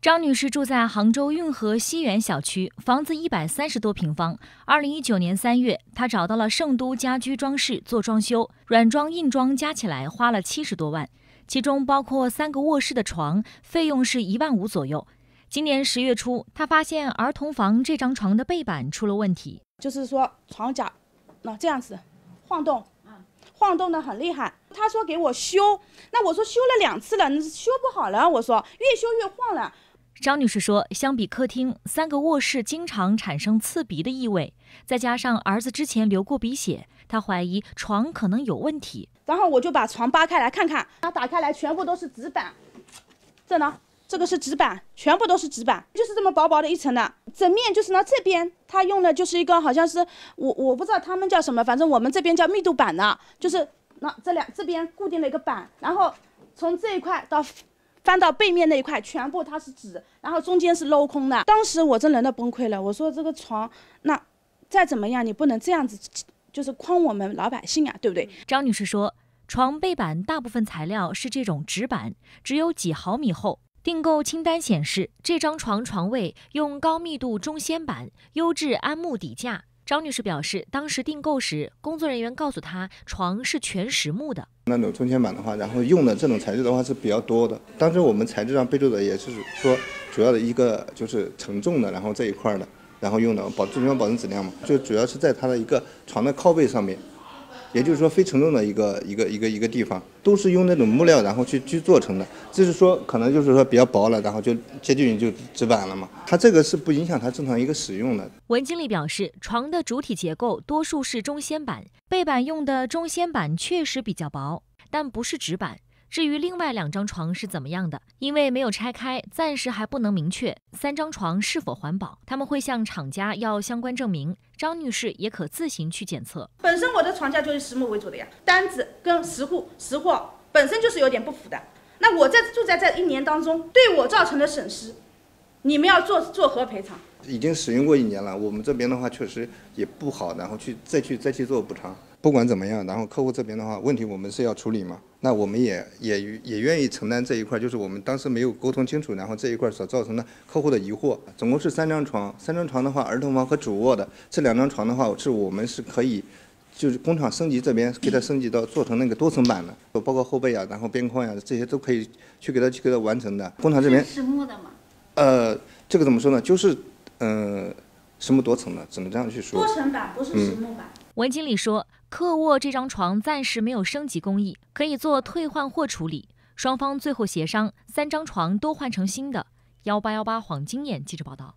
张女士住在杭州运河西园小区，房子一百三十多平方。二零一九年三月，她找到了盛都家居装饰做装修，软装硬装加起来花了七十多万，其中包括三个卧室的床，费用是一万五左右。今年十月初，她发现儿童房这张床的背板出了问题，就是说床架那这样子晃动，晃动的很厉害。他说给我修，那我说修了两次了，修不好了。我说越修越晃了。张女士说：“相比客厅，三个卧室经常产生刺鼻的异味，再加上儿子之前流过鼻血，她怀疑床可能有问题。然后我就把床扒开来看看，它打开来全部都是纸板，这呢，这个是纸板，全部都是纸板，就是这么薄薄的一层的。整面就是呢，这边他用的就是一个好像是我我不知道他们叫什么，反正我们这边叫密度板呢，就是那这两这边固定了一个板，然后从这一块到。”翻到背面那一块，全部它是纸，然后中间是镂空的。当时我这人都崩溃了，我说这个床，那再怎么样，你不能这样子，就是诓我们老百姓啊，对不对？张女士说，床背板大部分材料是这种纸板，只有几毫米厚。订购清单显示，这张床床位用高密度中纤板，优质安木底架。张女士表示，当时订购时，工作人员告诉她床是全实木的。那种中纤板的话，然后用的这种材质的话是比较多的。当时我们材质上备注的也是说，主要的一个就是承重的，然后这一块的，然后用的保最起码保证质量嘛，就主要是在它的一个床的靠背上面。也就是说，非承重的一个一个一个一个地方，都是用那种木料，然后去去做成的。就是说，可能就是说比较薄了，然后就接近于就纸板了嘛。它这个是不影响它正常一个使用的。文经理表示，床的主体结构多数是中纤板，背板用的中纤板确实比较薄，但不是纸板。至于另外两张床是怎么样的，因为没有拆开，暂时还不能明确三张床是否环保。他们会向厂家要相关证明。张女士也可自行去检测。本身我的床架就是实木为主的呀，单子跟实户实货本身就是有点不符的。那我在住在这一年当中，对我造成的损失，你们要做做何赔偿？已经使用过一年了，我们这边的话确实也不好，然后去再去再去做补偿。不管怎么样，然后客户这边的话，问题我们是要处理嘛？那我们也也也愿意承担这一块，就是我们当时没有沟通清楚，然后这一块所造成的客户的疑惑。总共是三张床，三张床的话，儿童房和主卧的这两张床的话，是我们是可以，就是工厂升级这边给它升级到做成那个多层板的，包括后背啊，然后边框呀这些都可以去给它去给它完成的。工厂这边实木的吗？呃，这个怎么说呢？就是嗯，实木多层的，只能这样去说。多层板不是实木板。文经理说，客卧这张床暂时没有升级工艺，可以做退换货处理。双方最后协商，三张床都换成新的。幺八幺八黄金眼记者报道。